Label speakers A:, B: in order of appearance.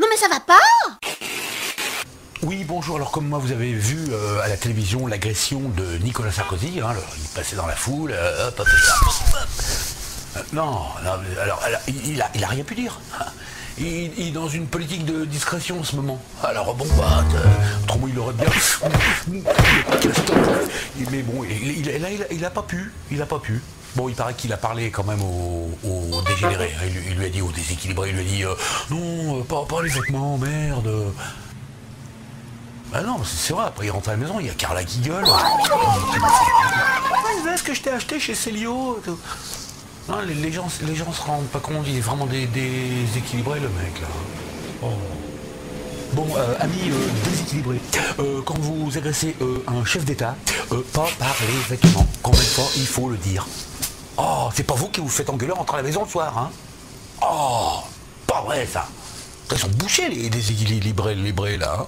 A: Non mais ça va pas
B: Oui, bonjour. Alors, comme moi, vous avez vu euh, à la télévision l'agression de Nicolas Sarkozy, hein, le- il passait dans la foule, euh, hop, hop, hop. Euh, non, non, alors, alors, il, il a, rien pu dire. Il, est dans une politique de discrétion en ce moment. Alors, bon, bah, euh, autrement, il aurait bien. Mais bon, là, il a pas pu. Il a pas pu. Bon, il paraît qu'il a parlé quand même au, au dégénéré. Il, lui- il lui a dit au déséquilibré, il lui a dit euh, non, euh, pas, pas les vêtements, merde. Ah non, c'est vrai, après il rentre à la maison, il y a Carla qui gueule. Veste que je t'ai acheté chez Célio. Non, les, les gens, les gens se rendent pas compte, il est vraiment dé- déséquilibré le mec là. Oh. Bon, euh, amis euh, déséquilibrés, euh, quand vous agressez un chef d'État, pas par les vêtements. Combien de fois il faut le dire? Oh, c'est pas vous qui vous faites engueuler en à la maison le soir, hein Oh, pas vrai ça. Ils sont bouchés les déséquilibrés, les brés là. hein